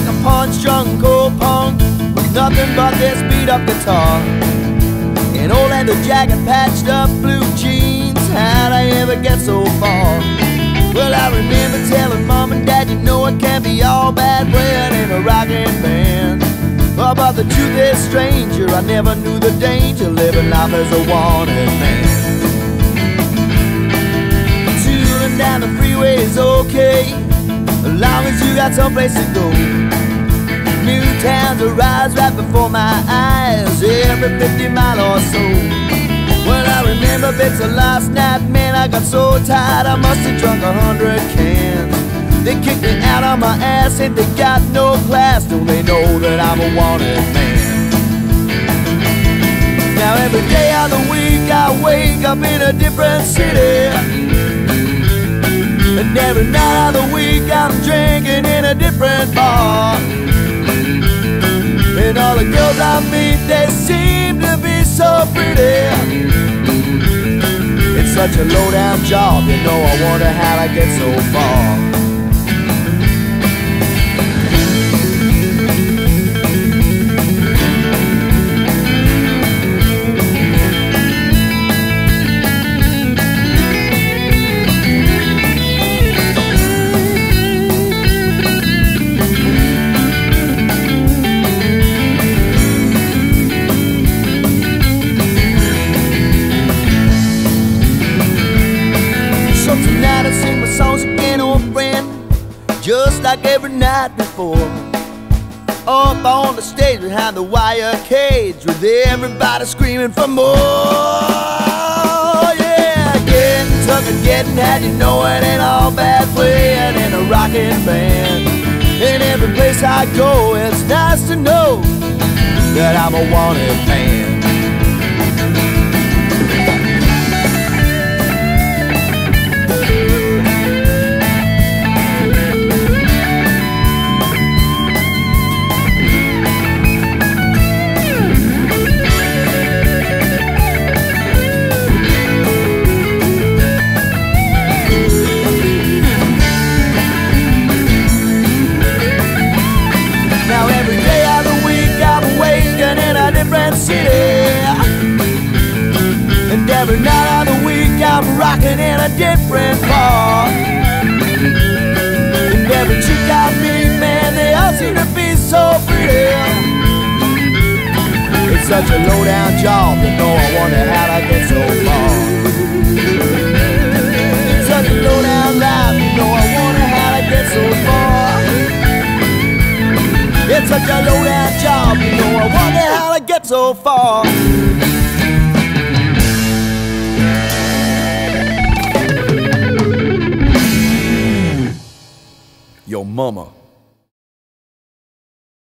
like a punch-drunk old punk with nothing but this beat-up guitar. An old leather jacket, patched up blue jeans. How'd I ever get so far? Well, I remember telling mom and dad, you know it can't be all bad playing in a rockin' band. Oh, but the truth is, stranger, I never knew the danger living life as a wanted man. Tooling down the freeway's okay, as long as you got someplace to go. Towns arise right before my eyes every 50 mile or so. Well, I remember bits of last night, man, I got so tired I must have drunk a hundred cans. They kicked me out on my ass and they got no class. Don't they know that I'm a wanted man? Now every day of the week I wake up in a different city. And every night of the week I'm drinking in a different bar. They seem to be so pretty. It's such a low down job, you know. I wonder how I get so far. Like every night before. Up on the stage behind the wire cage with everybody screaming for more. Yeah, getting tough and getting had you know it ain't all bad playing in a rocking band. In every place I go, it's nice to know that I'm a wanted man. Every night of the week I'm rocking in a different bar And every chick I meet, man, they all seem to be so pretty It's such a low down job, you know I wonder how I get so far It's such a low down life, you know I wonder how I get so far it's such a low down job, you know. I wonder how to get so far. Yo, mama.